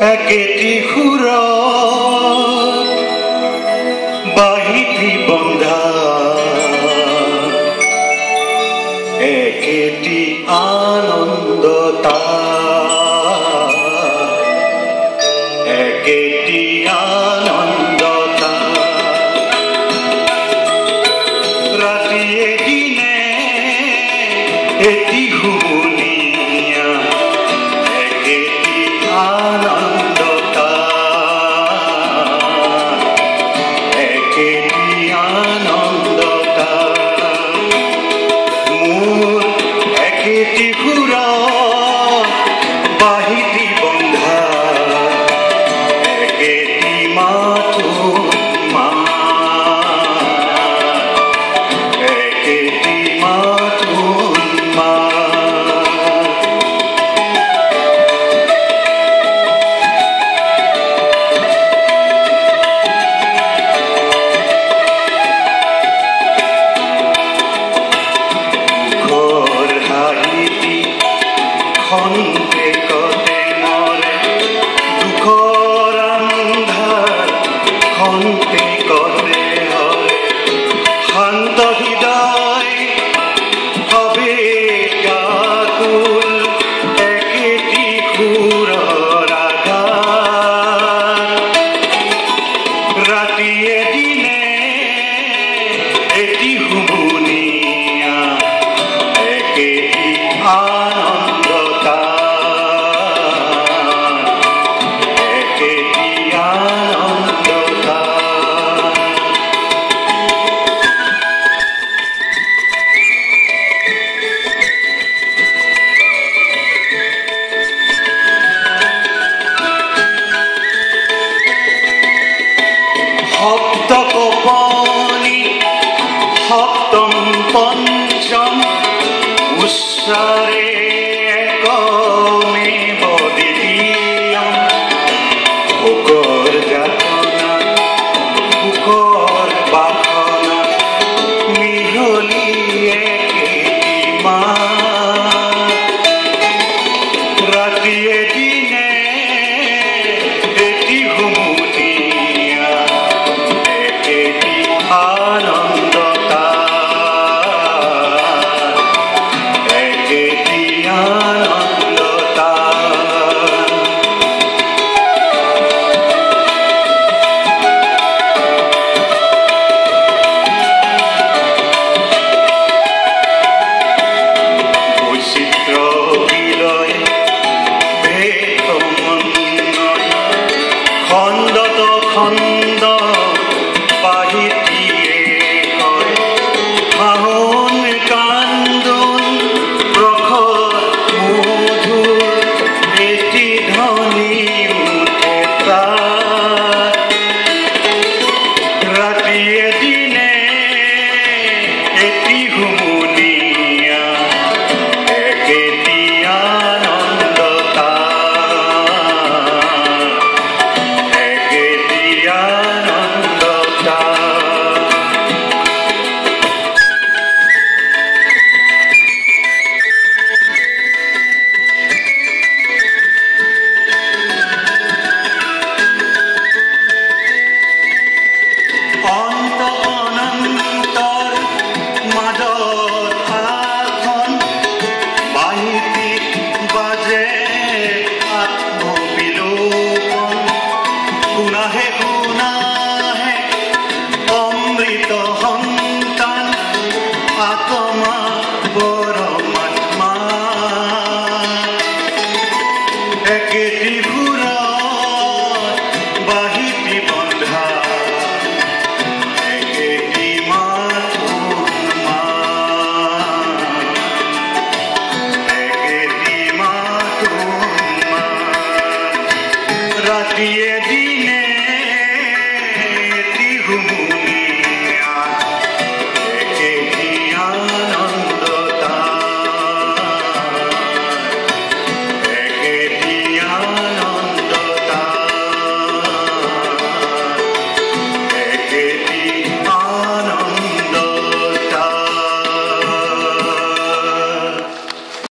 একেটি সুর বাহিতি বন্ধা। একেটি আনন্দতা একেটি আনন্দতা। রাতি এদিনে এটি ঘুর el hijo show. Gracias.